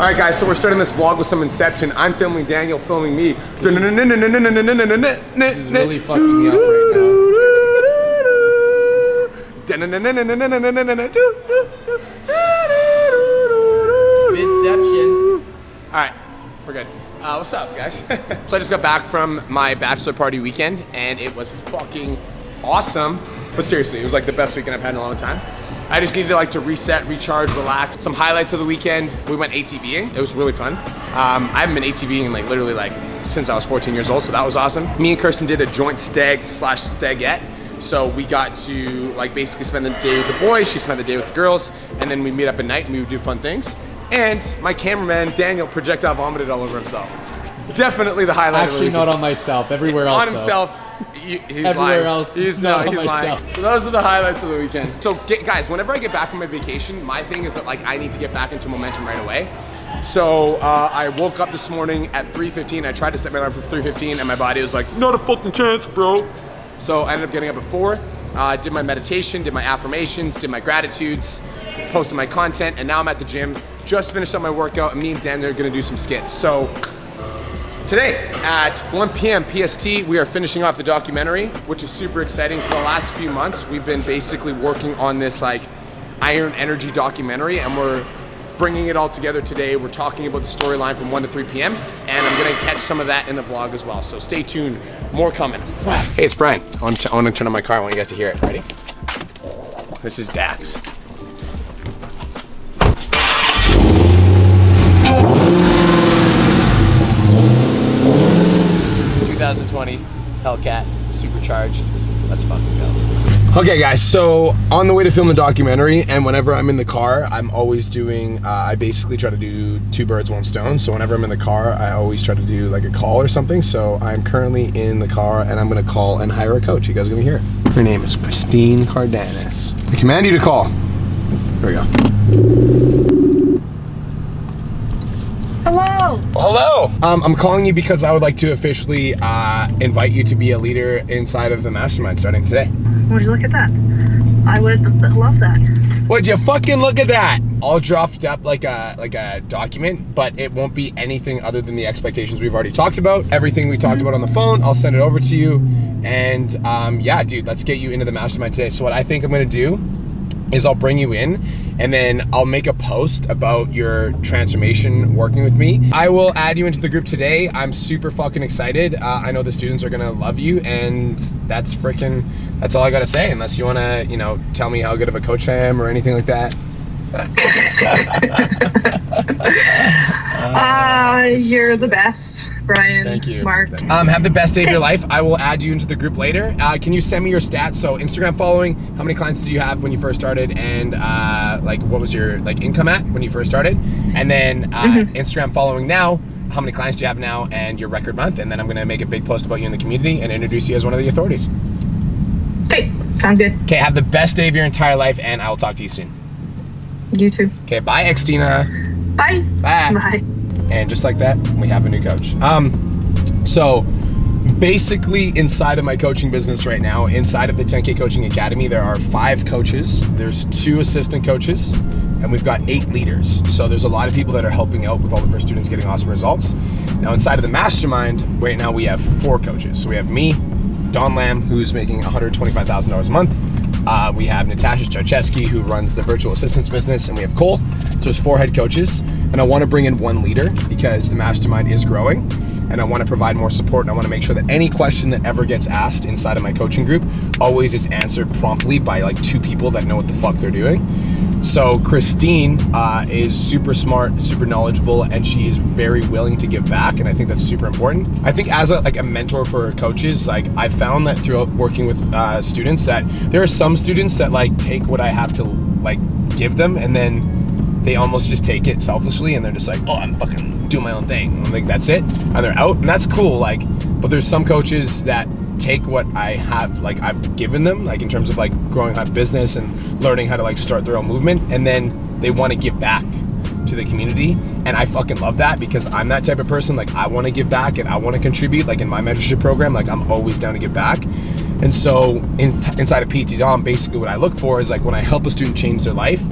All right, guys, so we're starting this vlog with some Inception. I'm filming Daniel, filming me. This is really fucking me up right Inception. All right, we're good. Uh, what's up, guys? so I just got back from my bachelor party weekend, and it was fucking awesome. But seriously, it was like the best weekend I've had in a long time. I just needed like to reset, recharge, relax. Some highlights of the weekend. We went ATVing. It was really fun. Um, I haven't been ATVing like literally like since I was 14 years old, so that was awesome. Me and Kirsten did a joint stag slash stagette. So we got to like basically spend the day with the boys. She spent the day with the girls, and then we meet up at night and we would do fun things. And my cameraman Daniel projectile vomited all over himself. Definitely the highlight. Actually, of not on myself. Everywhere else. On himself. He's Everywhere lying. else, He's not no, he's lying. So those are the highlights of the weekend. So get, guys, whenever I get back from my vacation, my thing is that like I need to get back into momentum right away. So uh, I woke up this morning at 3:15. I tried to set my alarm for 3:15, and my body was like, "Not a fucking chance, bro." So I ended up getting up at four. Uh, did my meditation, did my affirmations, did my gratitudes, posted my content, and now I'm at the gym. Just finished up my workout, and me and Dan are gonna do some skits. So Today at 1 p.m. PST, we are finishing off the documentary, which is super exciting. For the last few months, we've been basically working on this like Iron Energy documentary, and we're bringing it all together today. We're talking about the storyline from 1 to 3 p.m., and I'm gonna catch some of that in the vlog as well. So stay tuned, more coming. Hey, it's Brian. I want to, I want to turn on my car. I want you guys to hear it. Ready? This is Dax. 2020 Hellcat supercharged. Let's fucking go. Okay, guys. So on the way to film the documentary, and whenever I'm in the car, I'm always doing. Uh, I basically try to do two birds, one stone. So whenever I'm in the car, I always try to do like a call or something. So I'm currently in the car, and I'm gonna call and hire a coach. You guys are gonna hear it. Her name is Christine Cardenas. I command you to call. Here we go. Hello. Hello. Um, I'm calling you because I would like to officially uh, invite you to be a leader inside of the mastermind starting today. Would you look at that? I would love that. Would you fucking look at that? I'll draft up like a like a document, but it won't be anything other than the expectations we've already talked about. Everything we talked about on the phone, I'll send it over to you. And um, yeah, dude, let's get you into the mastermind today. So what I think I'm gonna do is I'll bring you in and then I'll make a post about your transformation working with me. I will add you into the group today. I'm super fucking excited. Uh, I know the students are gonna love you and that's freaking, that's all I gotta say unless you wanna, you know, tell me how good of a coach I am or anything like that. Uh, you're the best, Brian. Thank you. Mark. Um, have the best day of your life. I will add you into the group later. Uh, can you send me your stats? So Instagram following, how many clients did you have when you first started, and uh, like what was your like income at when you first started, and then uh, Mhm. Instagram following now. How many clients do you have now, and your record month? And then I'm gonna make a big post about you in the community and introduce you as one of the authorities. Okay, sounds good. Okay, have the best day of your entire life, and I will talk to you soon. You too. Okay, bye, Xtina. Bye. Bye. Bye. And just like that, we have a new coach. Um, so basically inside of my coaching business right now, inside of the 10K Coaching Academy, there are five coaches. There's two assistant coaches, and we've got eight leaders. So there's a lot of people that are helping out with all of our students getting awesome results. Now inside of the mastermind, right now we have four coaches. So we have me, Don Lamb, who's making $125,000 a month. Uh, we have Natasha Czarcheski, who runs the virtual assistance business, and we have Cole. So it's four head coaches, and I want to bring in one leader because the mastermind is growing, and I want to provide more support, and I want to make sure that any question that ever gets asked inside of my coaching group always is answered promptly by like two people that know what the fuck they're doing. So Christine uh, is super smart, super knowledgeable, and she is very willing to give back, and I think that's super important. I think as a, like a mentor for coaches, like I found that throughout working with uh, students that there are some students that like take what I have to like give them, and then they almost just take it selfishly, and they're just like, oh, I'm fucking doing my own thing. I'm like that's it, and they're out, and that's cool. Like, but there's some coaches that take what I have like I've given them like in terms of like growing a business and learning how to like start their own movement and then they want to give back to the community and I fucking love that because I'm that type of person like I want to give back and I want to contribute like in my mentorship program like I'm always down to give back and so in, inside of PT Dom basically what I look for is like when I help a student change their life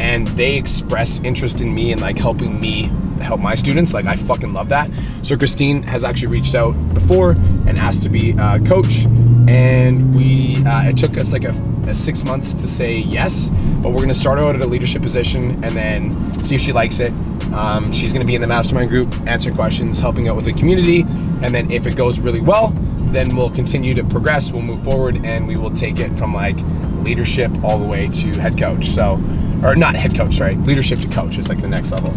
and they express interest in me and like helping me help my students. Like I fucking love that. So Christine has actually reached out before and asked to be a coach, and we uh, it took us like a, a six months to say yes, but we're gonna start out at a leadership position and then see if she likes it. Um, she's gonna be in the mastermind group, answering questions, helping out with the community, and then if it goes really well, then we'll continue to progress. We'll move forward, and we will take it from like leadership all the way to head coach. So, or not head coach, right? Leadership to coach is like the next level.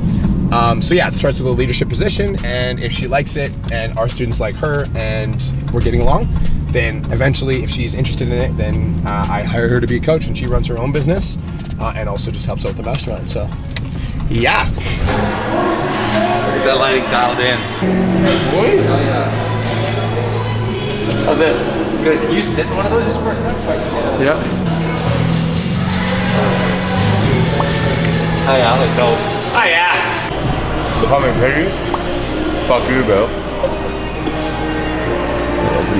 Um, so yeah, it starts with a leadership position, and if she likes it, and our students like her, and we're getting along, then eventually, if she's interested in it, then uh, I hire her to be a coach, and she runs her own business, uh, and also just helps out with the restaurant. So, yeah. Get that lighting dialed in. Boys, Oh yeah. how's this? Good. Can you sit in one of those just for a sec so I can Yeah. let's go. Oh yeah. Becoming piggy? Fuck you, bro.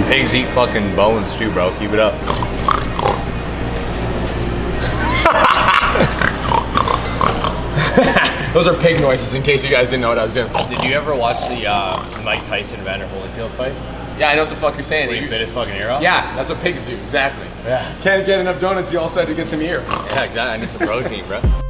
Pigs eat fucking bones too, bro. Keep it up. Those are pig noises, in case you guys didn't know what I was doing. Did you ever watch the uh, Mike Tyson Vander Holyfield fight? Yeah, I know what the fuck you're saying. Where he You- bit his fucking ear off? yeah, that's what pigs do. Exactly. Yeah. Can't get enough donuts. You also had to get some ear. Yeah, exactly. I need some protein, bro.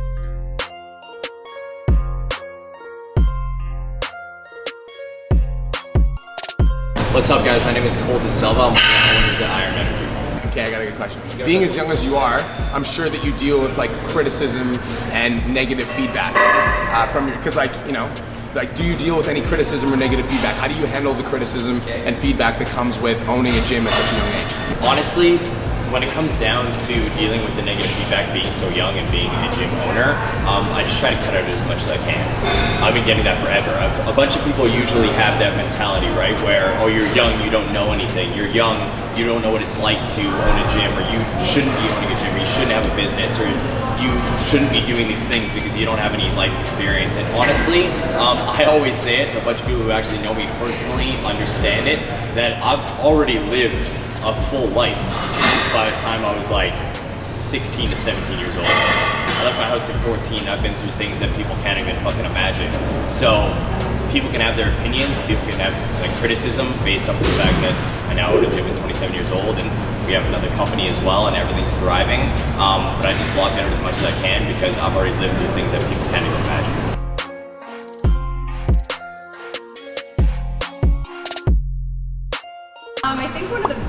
What's up, guys? My name is Cole DaSilva. I'm one of the owners at Iron Energy. Okay, I got a good question. Being as young as you are, I'm sure that you deal with like criticism and negative feedback uh, from your, because like you know, like do you deal with any criticism or negative feedback? How do you handle the criticism and feedback that comes with owning a gym at such a young age? Honestly, when it comes down to dealing with the negative feedback being so young and being a gym owner, um, I just try to cut out as much as I can. I've been getting that forever. I've, a bunch of people usually have that mentality, right? Where, oh, you're young, you don't know anything. You're young, you don't know what it's like to own a gym, or you shouldn't be owning a gym, or you shouldn't have a business, or you shouldn't be doing these things because you don't have any life experience. And honestly, um, I always say it, a bunch of people who actually know me personally understand it, that I've already lived a full life by the time I was like 16 to 17 years old. I left my house at 14. I've been through things that people can't even fucking imagine. So people can have their opinions, people can have like criticism based off of the fact that I now own a gym at 27 years old and we have another company as well and everything's thriving. Um, but I just block out as much as I can because I've already lived through things that people can't even imagine.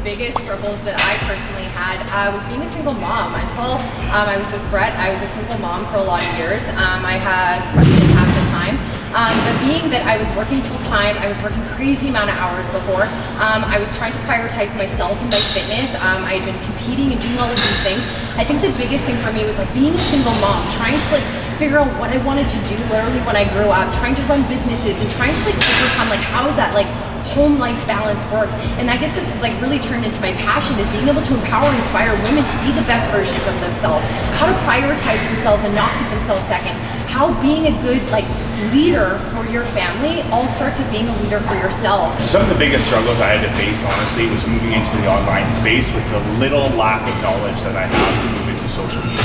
Biggest struggles that I personally had uh, was being a single mom. Until um, I was with Brett, I was a single mom for a lot of years. Um, I had Preston half the time. Um, but being that I was working full time, I was working crazy amount of hours before. Um, I was trying to prioritize myself and my fitness. Um, I had been competing and doing all of these things. I think the biggest thing for me was like being a single mom, trying to like figure out what I wanted to do literally when I grew up, trying to run businesses and trying to like overcome like how that like home life balance worked. And I guess this has like really turned into my passion is being able to empower and inspire women to be the best versions of themselves, how to prioritize themselves and not put themselves second, how being a good like leader for your family all starts with being a leader for yourself. Some of the biggest struggles I had to face, honestly, was moving into the online space with the little lack of knowledge that I have to move into social media.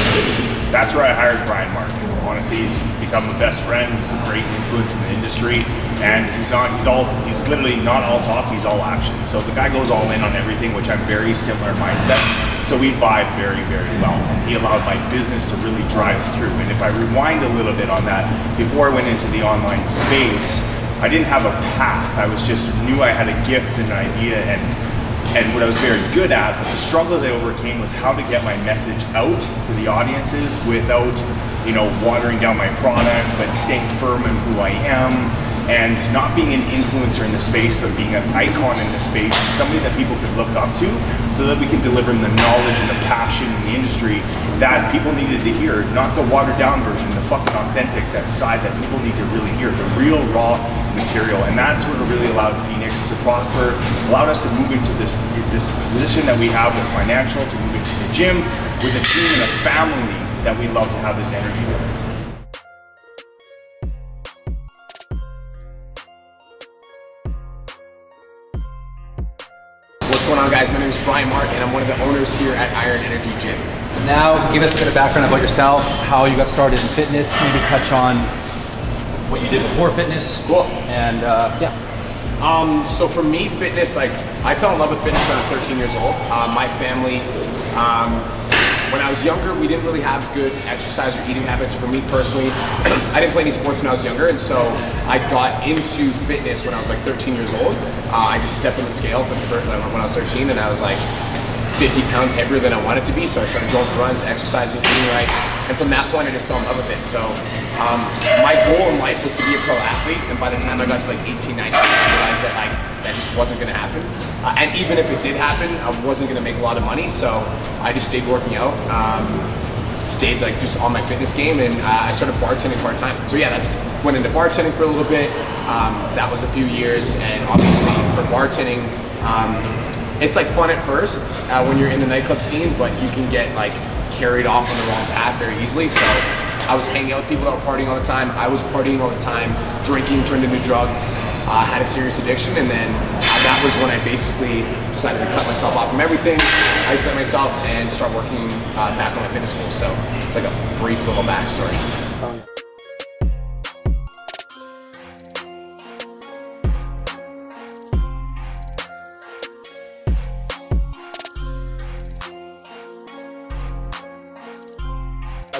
That's where I hired Brian Mark. Honestly, he's become a best friend. He's a great influence in the industry, and he's not. He's all. He's literally not all talk. He's all action. So the guy goes all in on everything, which I'm very similar mindset. So we vibe very, very well. And he allowed my business to really drive through. And if I rewind a little bit on that, before I went into the online space, I didn't have a path. I was just knew I had a gift and an idea and and what I was very good at, but the struggles I overcame was how to get my message out to the audiences without, you know, watering down my product, but staying firm in who I am and not being an influencer in the space, but being an icon in the space somebody that people could look up to so that we can deliver them the knowledge and the passion in the industry that people needed to hear, not the watered down version, the fucking authentic, that side that people need to really hear, the real raw material. And that's what really allowed Phoenix to prosper, allowed us to move into this, this position that we have with financial, to move into the gym, with a team and a family that we love to have this energy with. What's going on, guys? My name is Brian Mark, and I'm one of the owners here at Iron Energy Gym. Now, give us a bit of background about yourself, how you got started in fitness. Maybe touch on what you did before fitness. Cool. And uh, yeah. Um, so for me, fitness, like I fell in love with fitness when I was 13 years old. Uh, my family, um, when I was younger, we didn't really have good exercise or eating habits. For me personally, I didn't play any sports when I was younger, and so I got into fitness when I was like 13 years old. Uh, I just stepped on the scale for the first, when I was 13, and I was like 50 pounds heavier than I wanted to be. So I started going for runs, exercising, eating right, and from that point, I just fell in love with it. So um, my goal in life was to be a pro athlete, and by the time I got to like 18, 19, I realized that like that just wasn't going to happen. Uh, and even if it did happen, I wasn't to make a lot of money. So I just stayed working out. Um, stayed like just on my fitness game and uh, I started bartending part time. So yeah, that's went into bartending for a little bit. Um, that was a few years, and obviously for bartending, um, it's like fun at first uh, when you're in the nightclub scene, but you can get like carried off on the wrong path very easily. So I was hanging out with people that were partying all the time. I was partying all the time. Drinking turned into drugs. Uh, had a serious addiction, and then that was when I basically decided to cut myself off from everything, isolate myself, and start working uh, back on my fitness goals. So it's like a brief little backstory.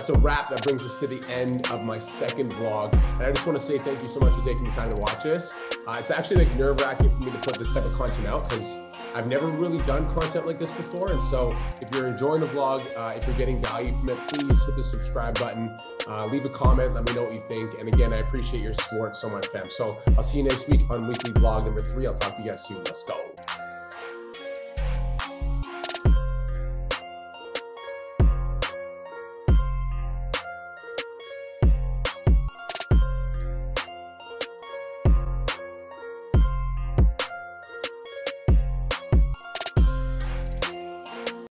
That's a wrap. That brings us to the end of my second vlog. And I just want to say thank you so much for taking the time to watch this. Uh, it's actually like nerve wracking for me to put this type of content out because I've never really done content like this before. And so if you're enjoying the vlog, uh, if you're getting value from it, please hit the subscribe button, uh, leave a comment, let me know what you think. And again, I appreciate your support so much, fam. So I'll see you next week on weekly vlog number three. I'll talk to you guys soon. Let's go.